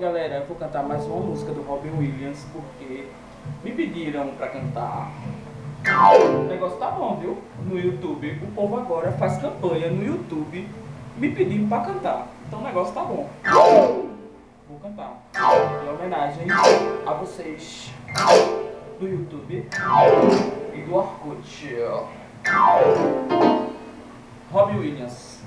galera, eu vou cantar mais uma música do Robin Williams porque me pediram pra cantar. O negócio tá bom, viu? No YouTube. O povo agora faz campanha no YouTube me pedindo pra cantar. Então o negócio tá bom. Vou cantar. Em homenagem a vocês do YouTube e do Orkut. Robin Williams.